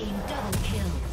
Team double kill.